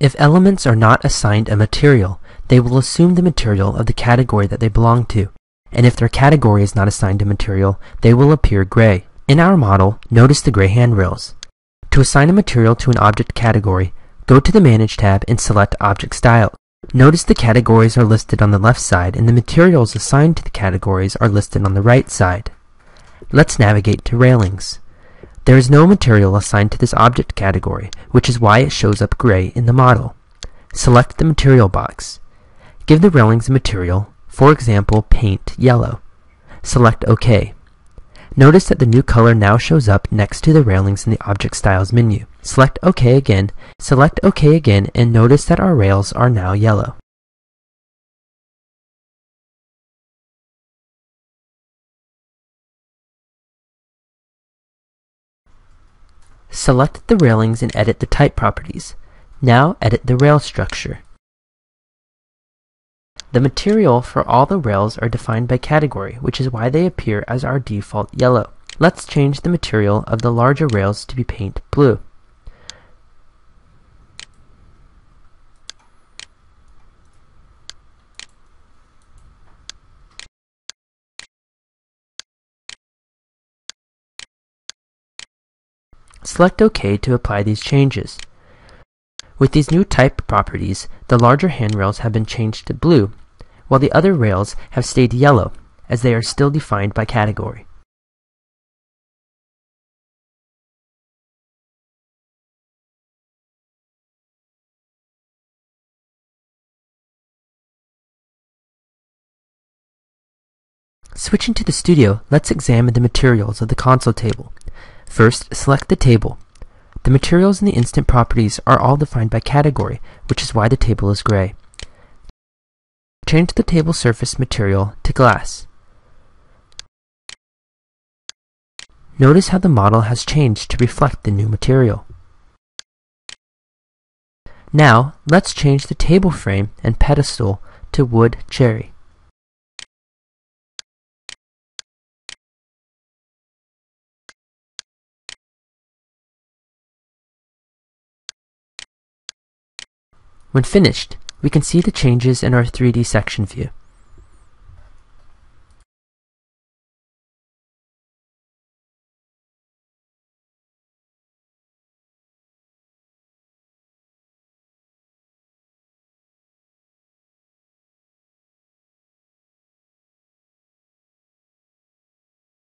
If elements are not assigned a material, they will assume the material of the category that they belong to, and if their category is not assigned a material, they will appear gray. In our model, notice the gray handrails. To assign a material to an object category, go to the Manage tab and select Object Style. Notice the categories are listed on the left side and the materials assigned to the categories are listed on the right side. Let's navigate to Railings. There is no material assigned to this object category, which is why it shows up gray in the model. Select the Material box. Give the railings a material, for example paint yellow. Select OK. Notice that the new color now shows up next to the railings in the Object Styles menu. Select OK again, select OK again, and notice that our rails are now yellow. Select the railings and edit the type properties. Now edit the rail structure. The material for all the rails are defined by category, which is why they appear as our default yellow. Let's change the material of the larger rails to be paint blue. Select OK to apply these changes. With these new type properties, the larger handrails have been changed to blue, while the other rails have stayed yellow, as they are still defined by category. Switching to the studio, let's examine the materials of the console table. First, select the table. The materials in the instance properties are all defined by category, which is why the table is gray. Change the table surface material to glass. Notice how the model has changed to reflect the new material. Now, let's change the table frame and pedestal to wood cherry. When finished, we can see the changes in our 3D section view.